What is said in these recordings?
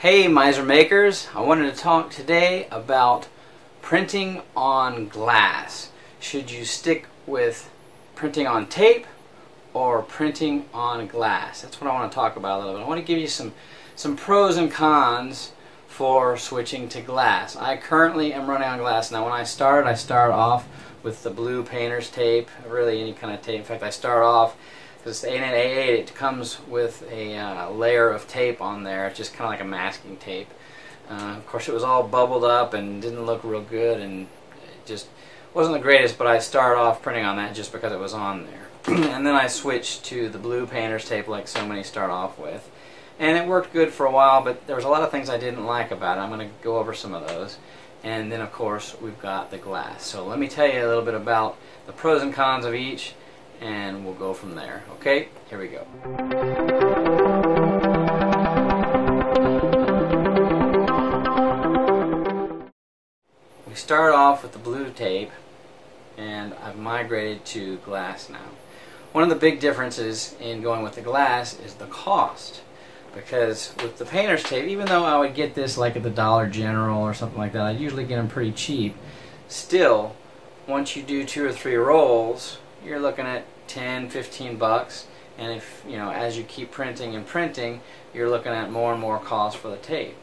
Hey Miser Makers, I wanted to talk today about printing on glass. Should you stick with printing on tape or printing on glass? That's what I want to talk about a little bit. I want to give you some, some pros and cons for switching to glass. I currently am running on glass. Now when I started, I started off with the blue painter's tape, really any kind of tape. In fact, I start off the Anet A8 it comes with a uh, layer of tape on there. It's just kind of like a masking tape. Uh, of course, it was all bubbled up and didn't look real good, and it just wasn't the greatest. But I started off printing on that just because it was on there, and then I switched to the blue painter's tape, like so many start off with, and it worked good for a while. But there was a lot of things I didn't like about it. I'm going to go over some of those. And then, of course, we've got the glass. So let me tell you a little bit about the pros and cons of each and we'll go from there. Okay, here we go. We start off with the blue tape and I've migrated to glass now. One of the big differences in going with the glass is the cost because with the painter's tape, even though I would get this like at the Dollar General or something like that, I usually get them pretty cheap. Still, once you do two or three rolls, you're looking at 10, 15 bucks. And if, you know, as you keep printing and printing, you're looking at more and more cost for the tape.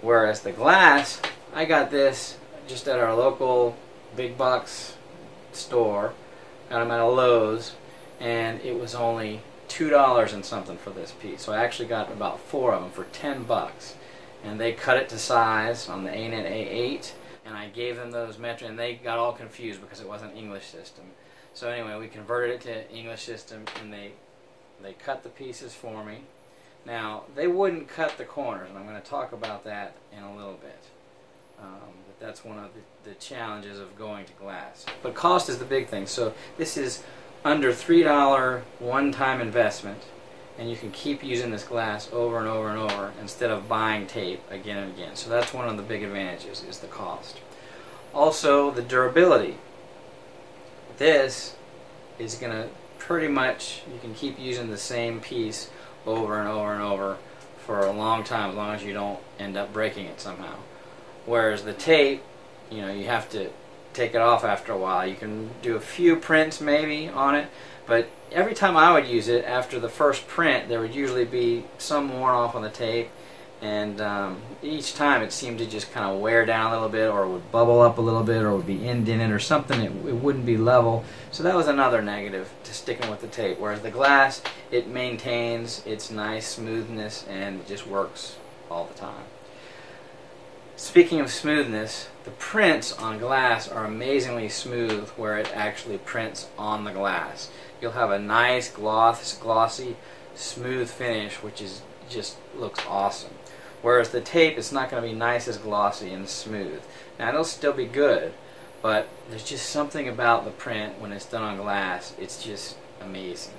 Whereas the glass, I got this just at our local big box store. Got them at a Lowe's. And it was only $2 and something for this piece. So I actually got about four of them for 10 bucks. And they cut it to size on the ANET A8 and I gave them those metric, and they got all confused because it wasn't English system. So anyway, we converted it to English system, and they they cut the pieces for me. Now they wouldn't cut the corners, and I'm going to talk about that in a little bit. Um, but that's one of the, the challenges of going to glass. But cost is the big thing. So this is under three dollar one-time investment and you can keep using this glass over and over and over instead of buying tape again and again. So that's one of the big advantages is the cost. Also the durability. This is going to pretty much, you can keep using the same piece over and over and over for a long time as long as you don't end up breaking it somehow. Whereas the tape, you know, you have to take it off after a while. You can do a few prints maybe on it, but every time I would use it, after the first print, there would usually be some worn off on the tape, and um, each time it seemed to just kind of wear down a little bit, or would bubble up a little bit, or would be indented, or something. It, it wouldn't be level. So that was another negative to sticking with the tape. Whereas the glass, it maintains its nice smoothness and it just works all the time. Speaking of smoothness, the prints on glass are amazingly smooth where it actually prints on the glass. You'll have a nice gloss, glossy, smooth finish which is just looks awesome. Whereas the tape is not going to be nice as glossy and smooth. Now it'll still be good, but there's just something about the print when it's done on glass. It's just amazing.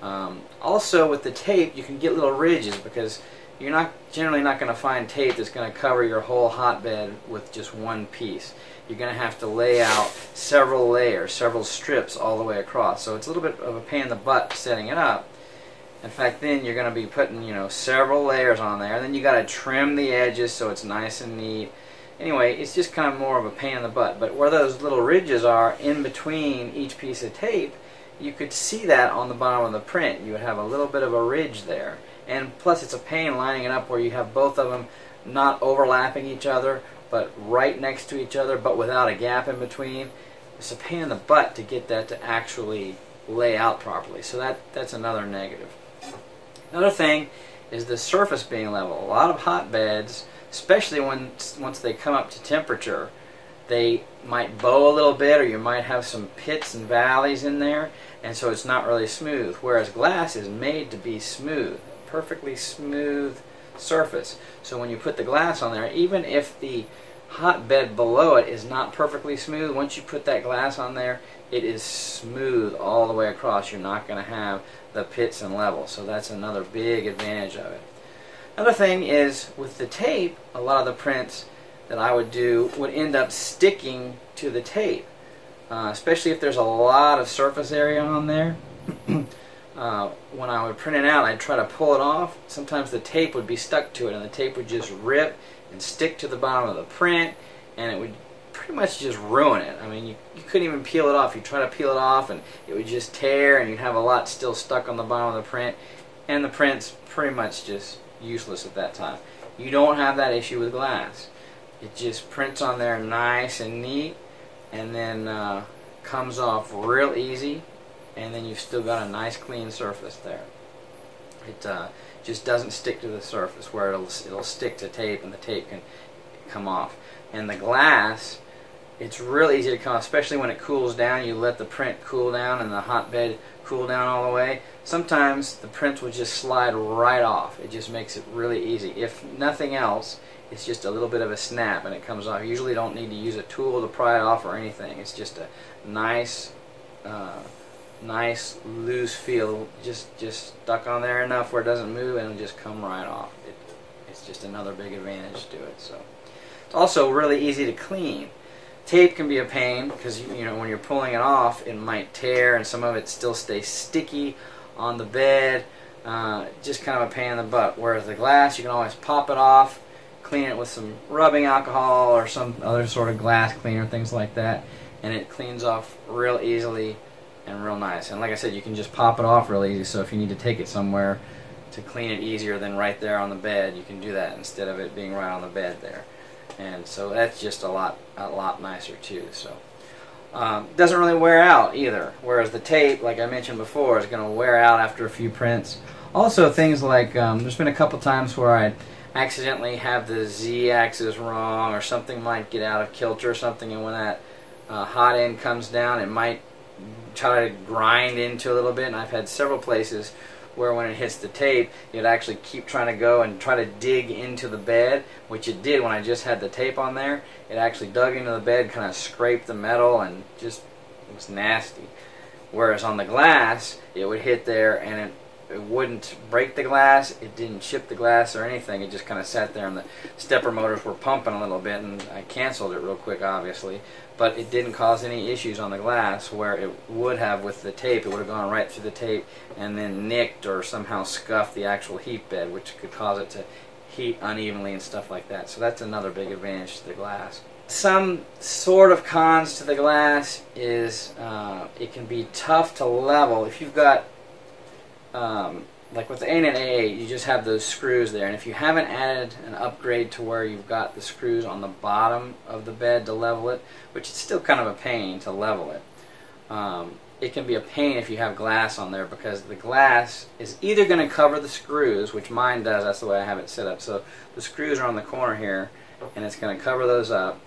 Um, also with the tape you can get little ridges because you're not generally not going to find tape that's going to cover your whole hotbed with just one piece. You're going to have to lay out several layers, several strips all the way across. So it's a little bit of a pain in the butt setting it up. In fact, then you're going to be putting, you know, several layers on there. And then you got to trim the edges so it's nice and neat. Anyway, it's just kind of more of a pain in the butt. But where those little ridges are in between each piece of tape, you could see that on the bottom of the print. You would have a little bit of a ridge there and plus it's a pain lining it up where you have both of them not overlapping each other but right next to each other but without a gap in between it's a pain in the butt to get that to actually lay out properly so that that's another negative another thing is the surface being level a lot of hotbeds especially when once they come up to temperature they might bow a little bit or you might have some pits and valleys in there and so it's not really smooth whereas glass is made to be smooth perfectly smooth surface. So when you put the glass on there, even if the hotbed below it is not perfectly smooth, once you put that glass on there, it is smooth all the way across. You're not going to have the pits and levels. So that's another big advantage of it. Another thing is with the tape, a lot of the prints that I would do would end up sticking to the tape. Uh, especially if there's a lot of surface area on there. uh, when I would print it out, I'd try to pull it off. Sometimes the tape would be stuck to it, and the tape would just rip and stick to the bottom of the print, and it would pretty much just ruin it. I mean, you, you couldn't even peel it off. You try to peel it off, and it would just tear, and you'd have a lot still stuck on the bottom of the print, and the print's pretty much just useless at that time. You don't have that issue with glass. It just prints on there nice and neat, and then uh, comes off real easy and then you've still got a nice clean surface there. It uh, just doesn't stick to the surface where it'll it'll stick to tape and the tape can come off. And the glass, it's real easy to come off, especially when it cools down. You let the print cool down and the hotbed cool down all the way. Sometimes the print will just slide right off. It just makes it really easy. If nothing else, it's just a little bit of a snap and it comes off. You usually don't need to use a tool to pry it off or anything. It's just a nice uh, nice loose feel just just stuck on there enough where it doesn't move and just come right off. It, it's just another big advantage to it so. It's also really easy to clean. Tape can be a pain because you, you know when you're pulling it off it might tear and some of it still stays sticky on the bed. Uh, just kind of a pain in the butt. Whereas the glass you can always pop it off clean it with some rubbing alcohol or some other sort of glass cleaner things like that and it cleans off real easily and real nice. And like I said, you can just pop it off real easy. So if you need to take it somewhere to clean it easier than right there on the bed, you can do that instead of it being right on the bed there. And so that's just a lot, a lot nicer too. So um, doesn't really wear out either. Whereas the tape, like I mentioned before, is going to wear out after a few prints. Also, things like um, there's been a couple times where I accidentally have the z-axis wrong, or something might get out of kilter or something, and when that uh, hot end comes down, it might try to grind into a little bit and I've had several places where when it hits the tape it actually keep trying to go and try to dig into the bed which it did when I just had the tape on there. It actually dug into the bed kind of scraped the metal and just it was nasty. Whereas on the glass it would hit there and it it wouldn't break the glass, it didn't chip the glass or anything, it just kind of sat there and the stepper motors were pumping a little bit and I canceled it real quick obviously, but it didn't cause any issues on the glass where it would have with the tape, it would have gone right through the tape and then nicked or somehow scuffed the actual heat bed which could cause it to heat unevenly and stuff like that. So that's another big advantage to the glass. Some sort of cons to the glass is uh, it can be tough to level if you've got um, like with the Anet A8, you just have those screws there. And if you haven't added an upgrade to where you've got the screws on the bottom of the bed to level it, which is still kind of a pain to level it, um, it can be a pain if you have glass on there because the glass is either going to cover the screws, which mine does, that's the way I have it set up. So the screws are on the corner here, and it's going to cover those up.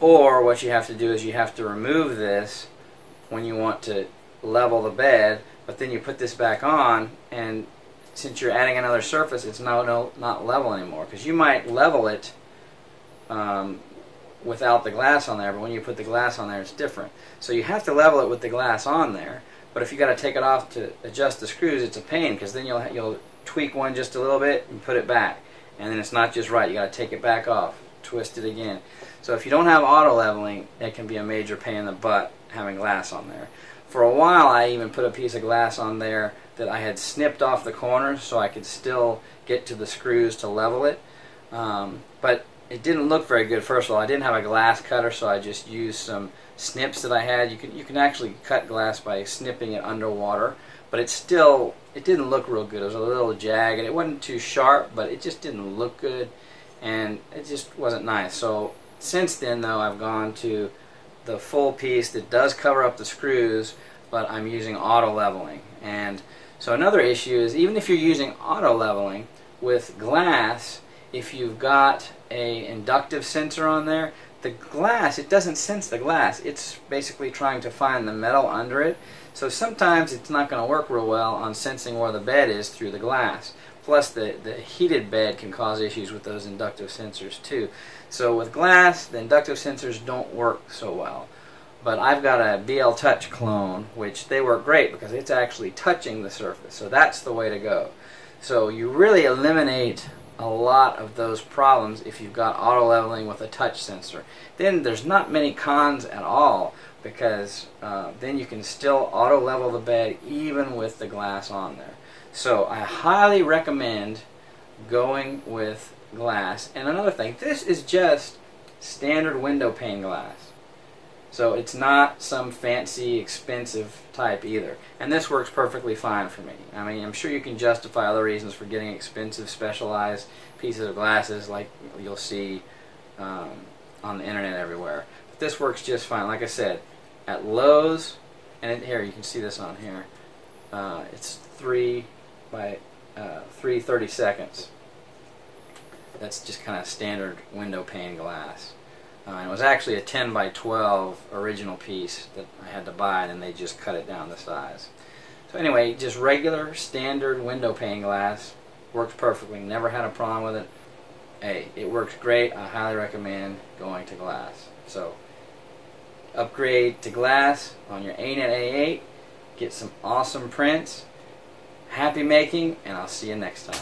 Or what you have to do is you have to remove this when you want to level the bed but then you put this back on, and since you're adding another surface, it's now no, not level anymore. Because you might level it um, without the glass on there, but when you put the glass on there, it's different. So you have to level it with the glass on there. But if you got to take it off to adjust the screws, it's a pain because then you'll you'll tweak one just a little bit and put it back, and then it's not just right. You got to take it back off, twist it again. So if you don't have auto leveling, it can be a major pain in the butt having glass on there. For a while I even put a piece of glass on there that I had snipped off the corners so I could still get to the screws to level it. Um, but it didn't look very good first of all. I didn't have a glass cutter so I just used some snips that I had. You can you can actually cut glass by snipping it underwater, but it still it didn't look real good. It was a little jagged. It wasn't too sharp, but it just didn't look good and it just wasn't nice. So since then though I've gone to the full piece that does cover up the screws, but I'm using auto leveling. And so another issue is even if you're using auto leveling with glass, if you've got a inductive sensor on there, the glass, it doesn't sense the glass. It's basically trying to find the metal under it. So sometimes it's not going to work real well on sensing where the bed is through the glass. Plus the, the heated bed can cause issues with those inductive sensors too. So with glass, the inductive sensors don't work so well. But I've got a BL Touch clone, which they work great because it's actually touching the surface. So that's the way to go. So you really eliminate a lot of those problems if you've got auto leveling with a touch sensor. Then there's not many cons at all because uh, then you can still auto level the bed even with the glass on there. So I highly recommend going with glass. And another thing, this is just standard window pane glass. So it's not some fancy, expensive type either. And this works perfectly fine for me. I mean, I'm sure you can justify other reasons for getting expensive, specialized pieces of glasses like you'll see um, on the internet everywhere. But this works just fine. Like I said, at Lowe's, and here, you can see this on here, uh, it's 3 by uh, 3 30 seconds. That's just kind of standard window pane glass. Uh, it was actually a 10 by 12 original piece that I had to buy and they just cut it down the size. So anyway, just regular standard window pane glass works perfectly. Never had a problem with it. Hey, it works great. I highly recommend going to glass. So upgrade to glass on your ANET A8. Get some awesome prints happy making, and I'll see you next time.